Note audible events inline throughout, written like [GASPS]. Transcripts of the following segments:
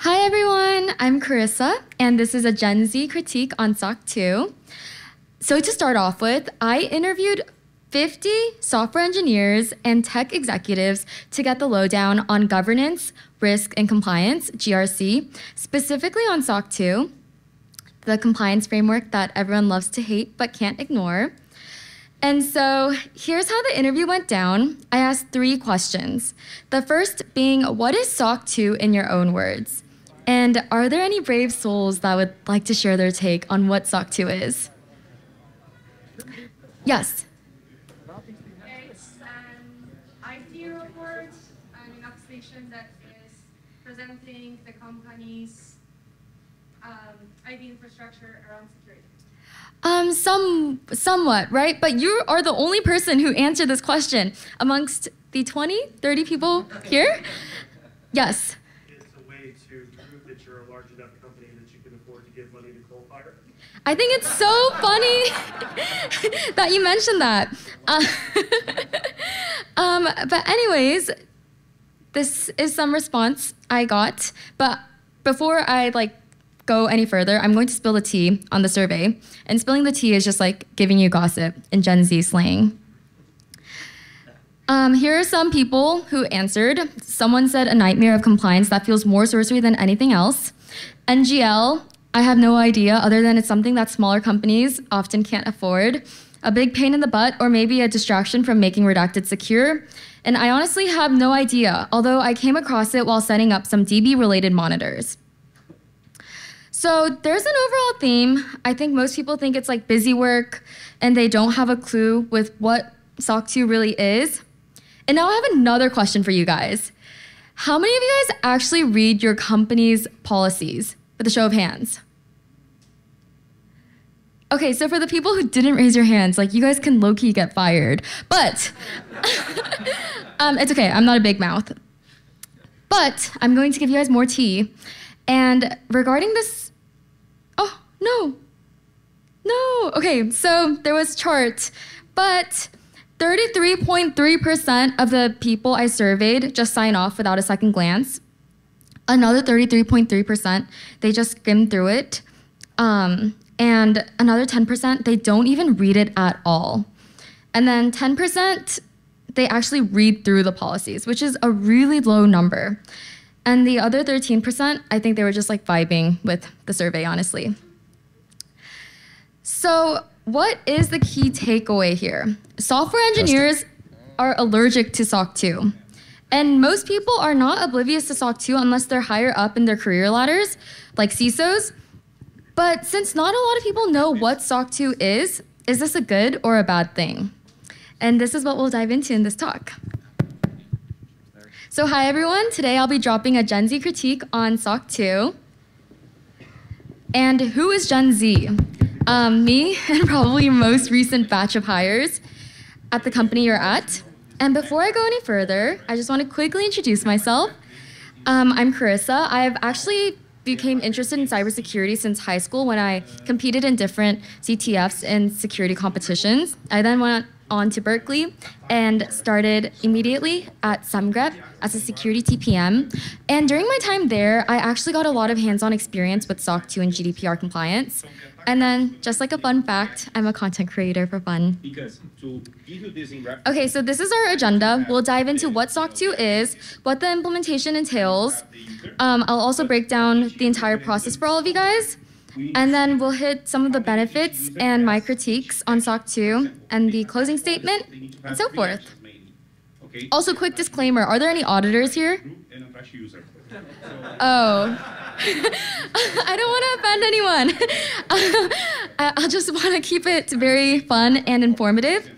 Hi, everyone. I'm Charissa, and this is a Gen Z critique on SOC 2. So, to start off with, I interviewed 50 software engineers and tech executives to get the lowdown on governance, risk, and compliance, GRC, specifically on SOC 2, the compliance framework that everyone loves to hate but can't ignore. And so here's how the interview went down. I asked three questions. The first being, what is SOC 2 in your own words? And are there any brave souls that would like to share their take on what SOC 2 is? Yes. It's an IT report, an application that is presenting the company's um, IT infrastructure around security. Um, some, somewhat, right? But you are the only person who answered this question amongst the 20, 30 people [LAUGHS] here. Yes. It's a way to prove that you're a large enough company that you can afford to give money to Coalfire. I think it's so funny [LAUGHS] that you mentioned that. Uh, [LAUGHS] um, but anyways, this is some response I got. But before I like go any further, I'm going to spill the tea on the survey. And spilling the tea is just like giving you gossip in Gen Z slang. Um, here are some people who answered. Someone said a nightmare of compliance that feels more sorcery than anything else. NGL, I have no idea other than it's something that smaller companies often can't afford. A big pain in the butt, or maybe a distraction from making redacted secure. And I honestly have no idea, although I came across it while setting up some DB related monitors. So there's an overall theme. I think most people think it's like busy work and they don't have a clue with what SOC 2 really is. And now I have another question for you guys. How many of you guys actually read your company's policies with a show of hands? Okay, so for the people who didn't raise your hands, like you guys can low key get fired. But [LAUGHS] um, it's okay, I'm not a big mouth. But I'm going to give you guys more tea. And regarding this, oh, no. No. Okay, so there was chart, but 33.3% of the people I surveyed just sign off without a second glance. Another 33.3%, they just skim through it. Um, and another 10%, they don't even read it at all. And then 10%, they actually read through the policies, which is a really low number. And the other 13%, I think they were just like vibing with the survey, honestly. So, what is the key takeaway here? Software engineers are allergic to SOC 2. And most people are not oblivious to SOC 2 unless they're higher up in their career ladders, like CISOs. But since not a lot of people know what SOC 2 is, is this a good or a bad thing? And this is what we'll dive into in this talk. So, hi everyone. Today I'll be dropping a Gen Z critique on SOC 2. And who is Gen Z? Um, me [LAUGHS] and probably most recent batch of hires at the company you're at. And before I go any further, I just want to quickly introduce myself. Um, I'm Charissa. I've actually became interested in cybersecurity since high school when I competed in different CTFs and security competitions. I then went on to Berkeley and started immediately at Semgrep as a security TPM. And during my time there, I actually got a lot of hands-on experience with SOC 2 and GDPR compliance. And then, just like a fun fact, I'm a content creator for fun. Okay, so this is our agenda. We'll dive into what SOC 2 is, what the implementation entails. Um, I'll also break down the entire process for all of you guys. And then we'll hit some of the benefits and my critiques on SOC 2 and the closing statement and so forth. Also, quick disclaimer are there any auditors here? Oh. [LAUGHS] I don't want to offend anyone. [LAUGHS] I just want to keep it very fun and informative.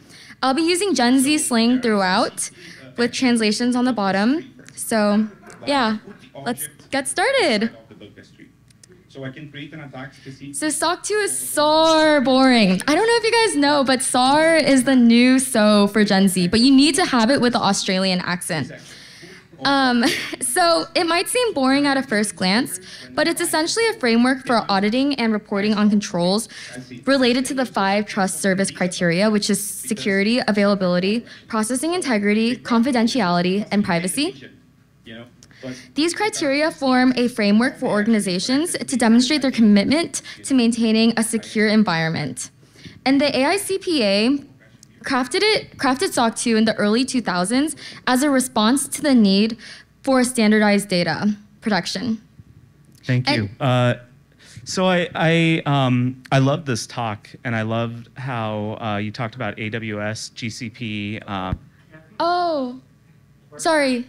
I'll be using Gen Z slang throughout with translations on the bottom. So, yeah, let's get started. So I can create an specific. So SOC 2 is so boring. I don't know if you guys know, but SAR is the new SO for Gen Z, but you need to have it with the Australian accent. Um, [LAUGHS] so it might seem boring at a first glance, but it's essentially a framework for auditing and reporting on controls related to the five trust service criteria, which is security, availability, processing integrity, confidentiality, and privacy. These criteria form a framework for organizations to demonstrate their commitment to maintaining a secure environment. And the AICPA crafted it crafted SOC 2 in the early 2000s as a response to the need for standardized data production. Thank you. Uh, so I I um, I love this talk, and I loved how uh, you talked about AWS, GCP. Uh, Oh, sorry.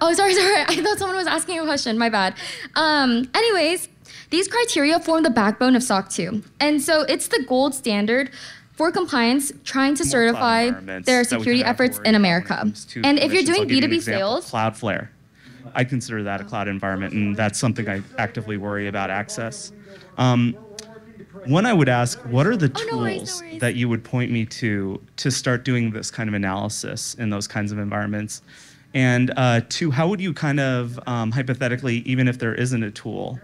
Oh, sorry, [LAUGHS] sorry. I thought someone was asking a question. My bad. Um, anyways, these criteria form the backbone of SOC 2. And so it's the gold standard for compliance trying to certify their security don't have to efforts in about when it America. And if you're doing give you an B2B sales, Cloudflare. I consider that a cloud environment, and that's something I actively worry about access. Um, one, I would ask, what are the Oh, tools no worries, no worries. that you would point me to to start doing this kind of analysis in those kinds of environments? And uh, two, how would you kind of um, hypothetically, even if there isn't a tool,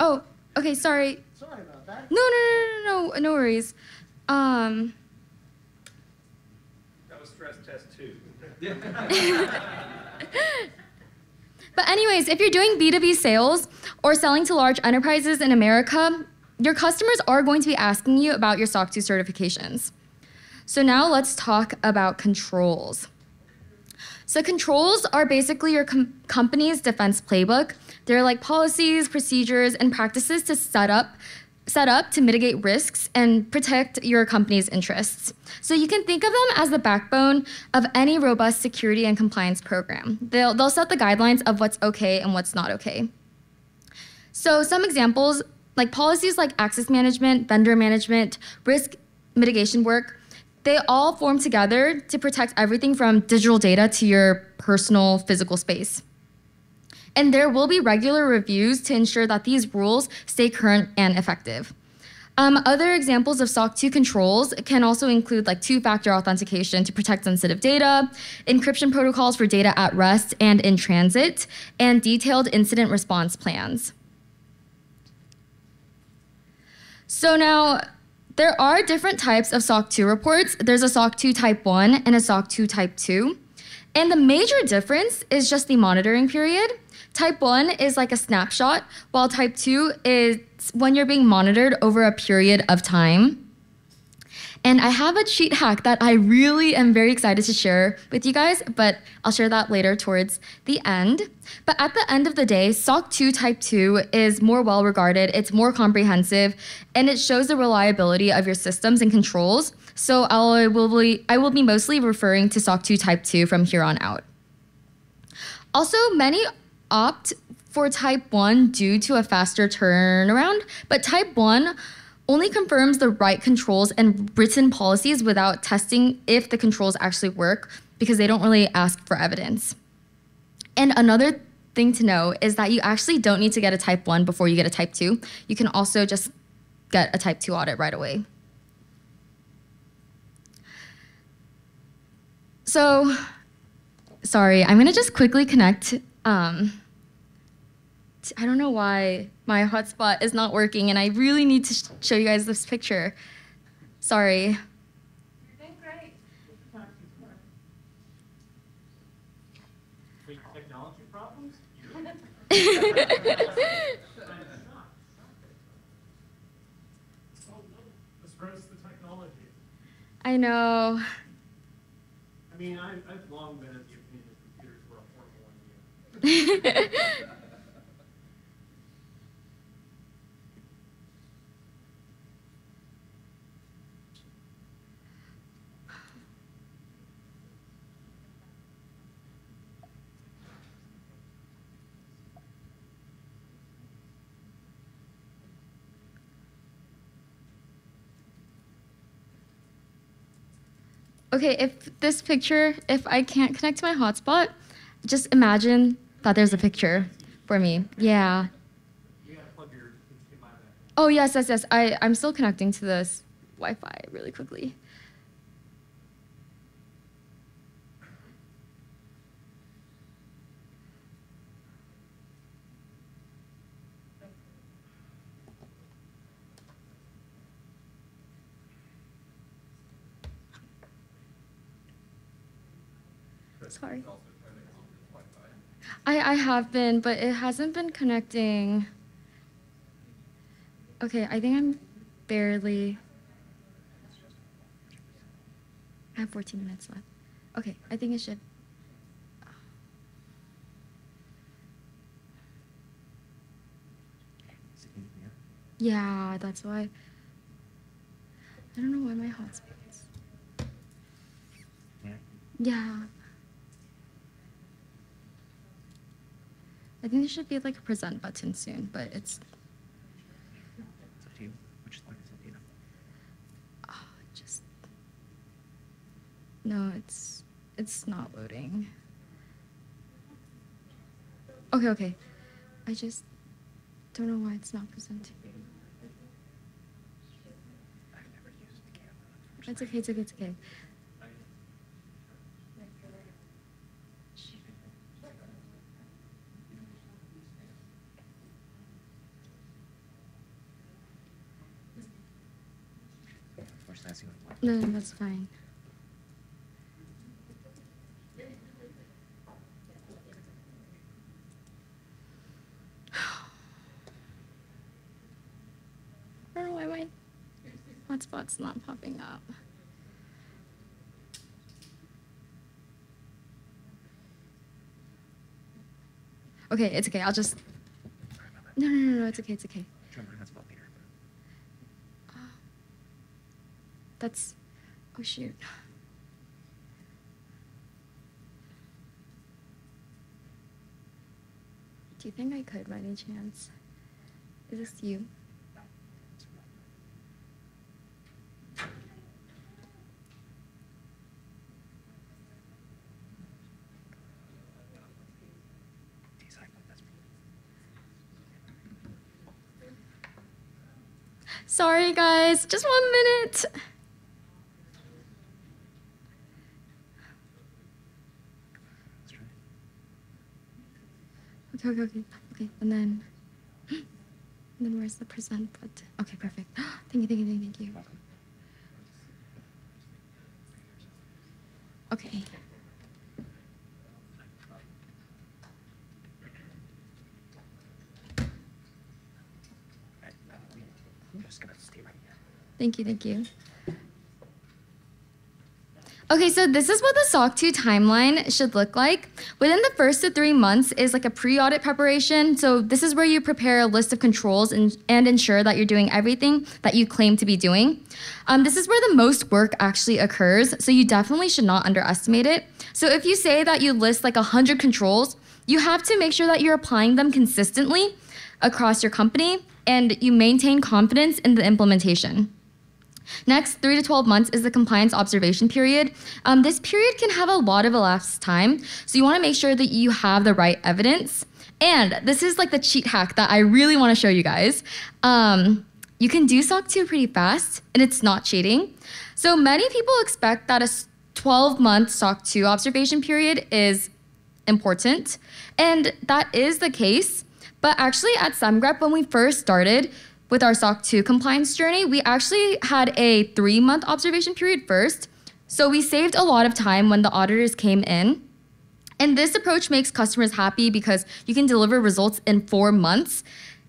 oh, okay, sorry. Sorry about that. No, no, no, no, no, no worries. Um, That was stress test two. [LAUGHS] But anyways, if you're doing B2B sales or selling to large enterprises in America, your customers are going to be asking you about your SOC 2 certifications. So now let's talk about controls. So controls are basically your com- company's defense playbook. They're like policies, procedures, and practices to set up set up to mitigate risks and protect your company's interests. So you can think of them as the backbone of any robust security and compliance program. They'll, they'll set the guidelines of what's okay and what's not okay. So some examples, like policies like access management, vendor management, risk mitigation work, they all form together to protect everything from digital data to your personal physical space. And there will be regular reviews to ensure that these rules stay current and effective. Um, other examples of SOC 2 controls can also include like two-factor authentication to protect sensitive data, encryption protocols for data at rest and in transit, and detailed incident response plans. So now, there are different types of SOC 2 reports. There's a SOC 2 Type 1 and a SOC 2 Type 2. And the major difference is just the monitoring period. Type 1 is like a snapshot, while Type 2 is when you're being monitored over a period of time. And I have a cheat hack that I really am very excited to share with you guys, but I'll share that later towards the end. But at the end of the day, SOC 2 Type 2 is more well regarded, it's more comprehensive, and it shows the reliability of your systems and controls. So I will be, I will be mostly referring to SOC 2 Type 2 from here on out. Also, many opt for Type 1 due to a faster turnaround, but Type 1 only confirms the right controls and written policies without testing if the controls actually work because they don't really ask for evidence. And another thing to know is that you actually don't need to get a Type 1 before you get a Type 2. You can also just get a Type 2 audit right away. So, sorry, I'm gonna just quickly connect. Um, t- I don't know why my hotspot is not working, and I really need to sh- show you guys this picture. Sorry. You're doing great. Technology problems? Let's roast the technology. I know. I mean, I've, I've long been of the opinion that computers were a horrible idea. Okay, if this picture, if I can't connect to my hotspot, just imagine that there's a picture for me. Yeah. You gotta oh, plug your HDMI back in. Oh yes, yes, yes. I I'm still connecting to this Wi-Fi really quickly. Sorry. I, I have been, but it hasn't been connecting. Okay, I think I'm barely. I have 14 minutes left. Okay, I think it should. Yeah, that's why. I don't know why my hotspot's. Yeah. I think there should be like a present button soon, but it's It's up to you. Which slide is it, Dina? oh, just no, it's it's not loading. Okay, okay. I just don't know why it's not presenting. I've never used the camera. It's okay, it's okay, it's okay. Unfortunately, that's the only one. No, that's fine. [SIGHS] I don't know why my hotspot's not popping up. Okay, it's okay. I'll just. Sorry about that. No, no, no, no. It's okay. It's okay. Try my hotspot later. That's. Oh shoot. Do you think I could by any chance? Is this you? Sorry, guys. Just one minute. Okay, okay, okay. Okay, and then. And [GASPS] then where's the present button? Okay, perfect. [GASPS] Thank you, thank you, thank you, thank you. Okay. Alright, we- I'm just gonna stay right here. Thank you, thank you. Okay, so this is what the SOC 2 timeline should look like. Within the first to three months is like a pre audit preparation. So, this is where you prepare a list of controls and, and ensure that you're doing everything that you claim to be doing. Um, this is where the most work actually occurs. So, you definitely should not underestimate it. So, if you say that you list like 100 controls, you have to make sure that you're applying them consistently across your company and you maintain confidence in the implementation. Next, three to 12 months is the compliance observation period. Um, this period can have a lot of elapsed time, so you want to make sure that you have the right evidence. And this is like the cheat hack that I really want to show you guys. Um, you can do SOC 2 pretty fast, and it's not cheating. So many people expect that a 12 month SOC 2 observation period is important, and that is the case. But actually, at Semgrep, when we first started with our SOC 2 compliance journey, we actually had a three month observation period first. So we saved a lot of time when the auditors came in. And this approach makes customers happy because you can deliver results in four months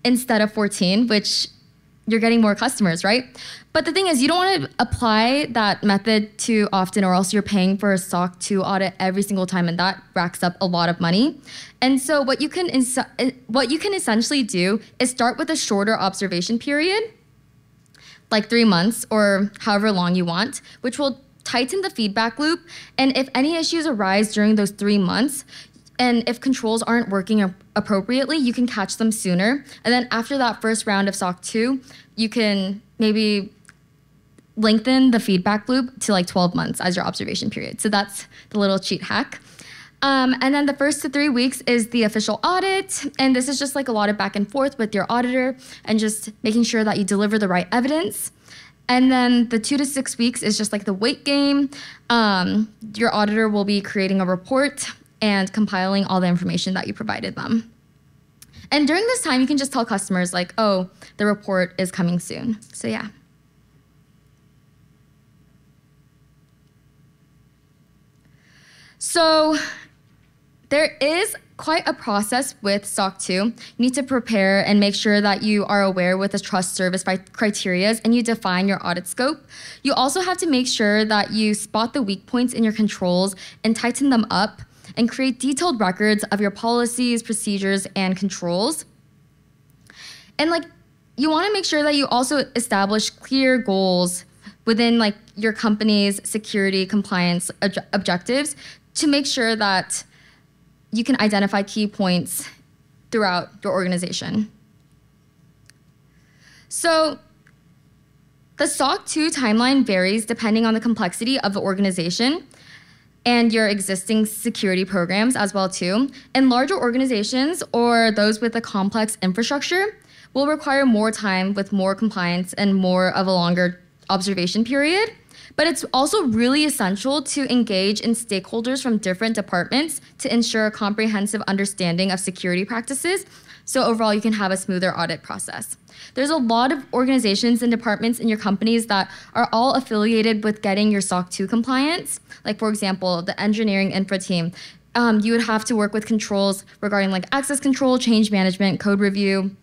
instead of 14, which you're getting more customers, right? But the thing is, you don't want to apply that method too often, or else you're paying for a SOC 2 audit every single time, and that racks up a lot of money. And so, what you can ins- eh, what you can essentially do is start with a shorter observation period, like three months or however long you want, which will tighten the feedback loop. And if any issues arise during those three months, and if controls aren't working appropriately, you can catch them sooner. And then after that first round of SOC 2, you can maybe lengthen the feedback loop to like 12 months as your observation period. So that's the little cheat hack. Um, and then the first to three weeks is the official audit. And this is just like a lot of back and forth with your auditor and just making sure that you deliver the right evidence. And then the two to six weeks is just like the wait game. Um, your auditor will be creating a report and compiling all the information that you provided them. And during this time, you can just tell customers, like, oh, the report is coming soon. So, yeah. So there is quite a process with SOC 2. You need to prepare and make sure that you are aware with the trust service by criteria and you define your audit scope. You also have to make sure that you spot the weak points in your controls and tighten them up and create detailed records of your policies, procedures, and controls. And like you want to make sure that you also establish clear goals within like your company's security compliance ob- objectives to make sure that you can identify key points throughout your organization. So, the SOC 2 timeline varies depending on the complexity of the organization and your existing security programs as well too. And larger organizations or those with a complex infrastructure will require more time with more compliance and more of a longer observation period. But it's also really essential to engage in stakeholders from different departments to ensure a comprehensive understanding of security practices. So overall, you can have a smoother audit process. There's a lot of organizations and departments in your companies that are all affiliated with getting your SOC 2 compliance. Like, for example, the engineering infra team. Um, you would have to work with controls regarding like access control, change management, code review,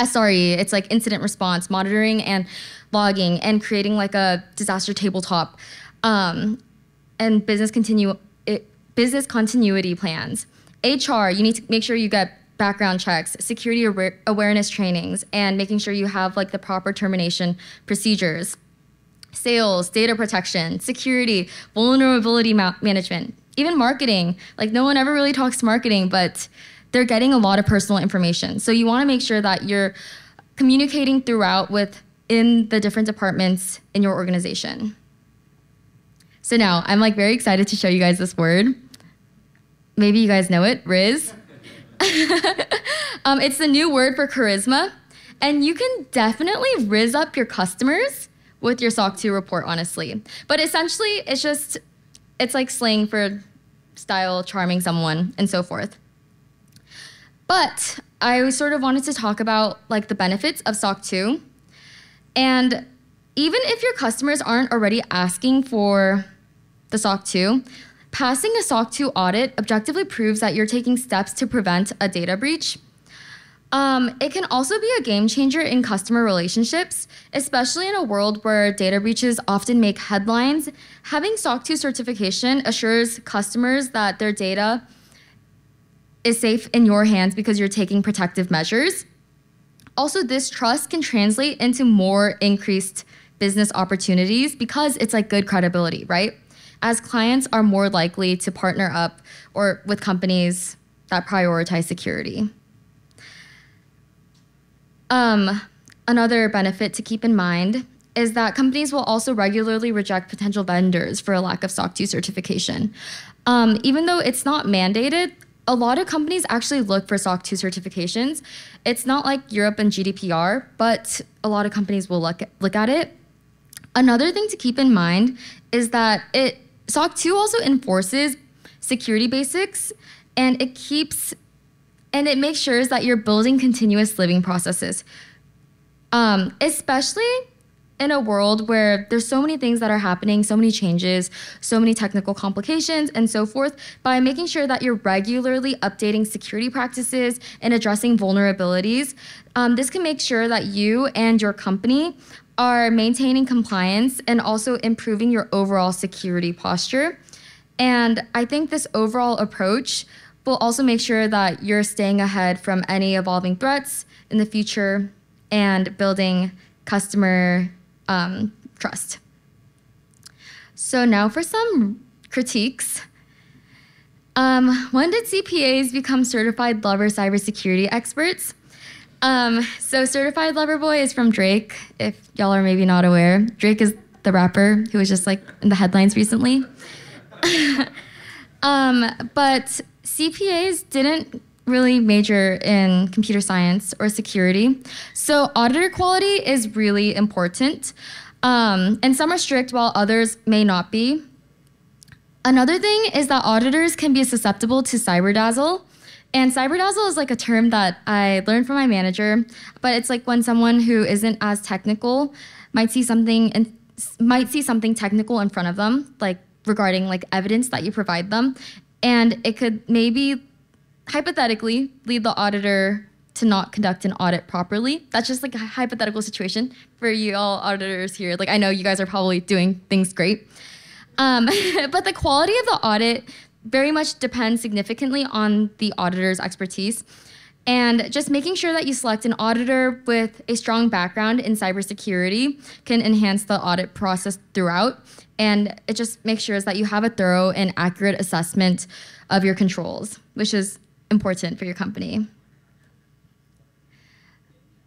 SRE, it's like incident response, monitoring and logging, and creating like a disaster tabletop, um, and business it, business continuity plans. HR, you need to make sure you get background checks, security aware- awareness trainings, and making sure you have like the proper termination procedures. Sales, data protection, security, vulnerability ma- management, even marketing. Like no one ever really talks marketing, but they're getting a lot of personal information. So you want to make sure that you're communicating throughout with in the different departments in your organization. So now I'm like very excited to show you guys this word. Maybe you guys know it, Rizz. [LAUGHS] um, it's the new word for charisma, and you can definitely rizz up your customers with your SOC 2 report, honestly. But essentially, it's just it's like slang for style, charming someone, and so forth. But I sort of wanted to talk about like the benefits of SOC 2. And even if your customers aren't already asking for the SOC 2, passing a SOC 2 audit objectively proves that you're taking steps to prevent a data breach. Um, it can also be a game changer in customer relationships, especially in a world where data breaches often make headlines. Having SOC 2 certification assures customers that their data is safe in your hands because you're taking protective measures. Also, this trust can translate into more increased business opportunities because it's like good credibility, right? As clients are more likely to partner up or with companies that prioritize security. Um, another benefit to keep in mind is that companies will also regularly reject potential vendors for a lack of SOC 2 certification. Um, even though it's not mandated, a lot of companies actually look for SOC 2 certifications. It's not like Europe and GDPR, but a lot of companies will look look at it. Another thing to keep in mind is that it SOC 2 also enforces security basics and it keeps and it makes sure that you're building continuous living processes. Um, especially in a world where there's so many things that are happening, so many changes, so many technical complications, and so forth, by making sure that you're regularly updating security practices and addressing vulnerabilities, um, this can make sure that you and your company are maintaining compliance and also improving your overall security posture. And I think this overall approach will also make sure that you're staying ahead from any evolving threats in the future and building customer um, trust. So now for some critiques. Um, when did CPAs become certified lover cybersecurity experts? Um, so certified lover boy is from Drake. If y'all are maybe not aware, Drake is the rapper who was just like in the headlines recently. [LAUGHS] um, but CPAs didn't really major in computer science or security. So auditor quality is really important. Um, and some are strict while others may not be. Another thing is that auditors can be susceptible to cyberdazzle. And cyberdazzle is like a term that I learned from my manager, but it's like when someone who isn't as technical might see something and might see something technical in front of them, like regarding like evidence that you provide them. And it could maybe hypothetically lead the auditor to not conduct an audit properly. That's just like a hypothetical situation for you all auditors here. Like I know you guys are probably doing things great. Um, [LAUGHS] but the quality of the audit very much depends significantly on the auditor's expertise. And just making sure that you select an auditor with a strong background in cybersecurity can enhance the audit process throughout. And it just makes sure that you have a thorough and accurate assessment of your controls, which is important for your company.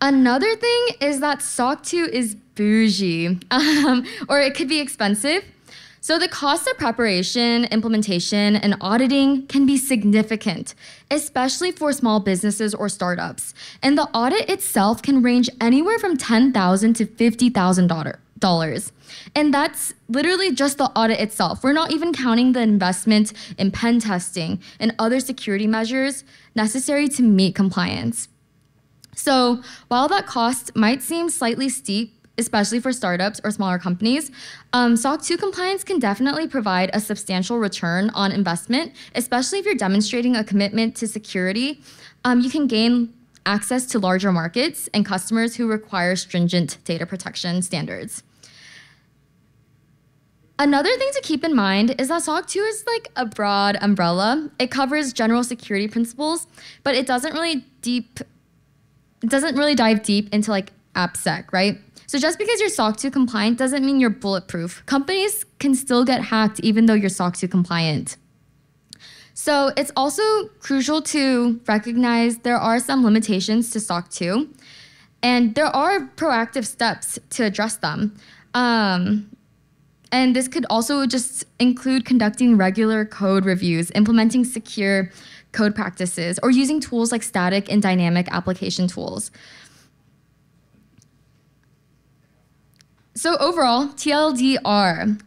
Another thing is that SOC 2 is bougie, [LAUGHS] um, or it could be expensive. So the cost of preparation, implementation, and auditing can be significant, especially for small businesses or startups. And the audit itself can range anywhere from 10,000 to $50,000. And that's literally just the audit itself. We're not even counting the investment in pen testing and other security measures necessary to meet compliance. So, while that cost might seem slightly steep, especially for startups or smaller companies, um, SOC 2 compliance can definitely provide a substantial return on investment, especially if you're demonstrating a commitment to security. Um, you can gain access to larger markets and customers who require stringent data protection standards. Another thing to keep in mind is that SOC 2 is like a broad umbrella. It covers general security principles, but it doesn't really deep it doesn't really dive deep into like AppSec, right? So just because you're SOC 2 compliant doesn't mean you're bulletproof. Companies can still get hacked even though you're SOC 2 compliant. So it's also crucial to recognize there are some limitations to SOC 2, and there are proactive steps to address them. Um, and this could also just include conducting regular code reviews, implementing secure code practices, or using tools like static and dynamic application tools. So overall, TLDR.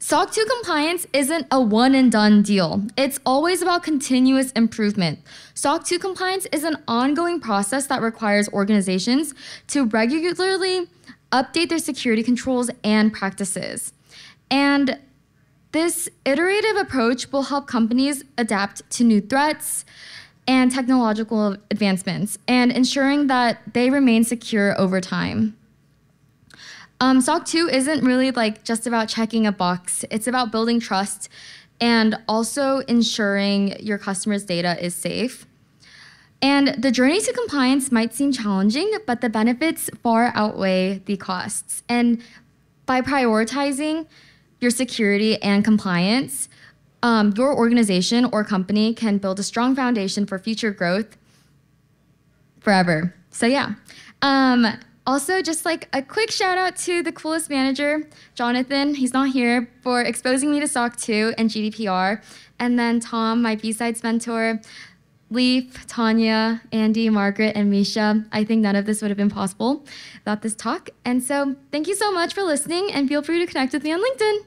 SOC 2 compliance isn't a one and done deal. It's always about continuous improvement. SOC 2 compliance is an ongoing process that requires organizations to regularly update their security controls and practices. And this iterative approach will help companies adapt to new threats and technological advancements and ensuring that they remain secure over time. Um, SOC 2 isn't really like just about checking a box. It's about building trust and also ensuring your customers' data is safe. And the journey to compliance might seem challenging, but the benefits far outweigh the costs. And by prioritizing your security and compliance, um, your organization or company can build a strong foundation for future growth forever. So, yeah. Um, also, just like a quick shout out to the coolest manager, Jonathan. He's not here for exposing me to SOC 2 and GDPR. And then Tom, my B-Sides mentor, Leaf, Tanya, Andy, Margaret, and Misha. I think none of this would have been possible without this talk. And so, thank you so much for listening, and feel free to connect with me on LinkedIn.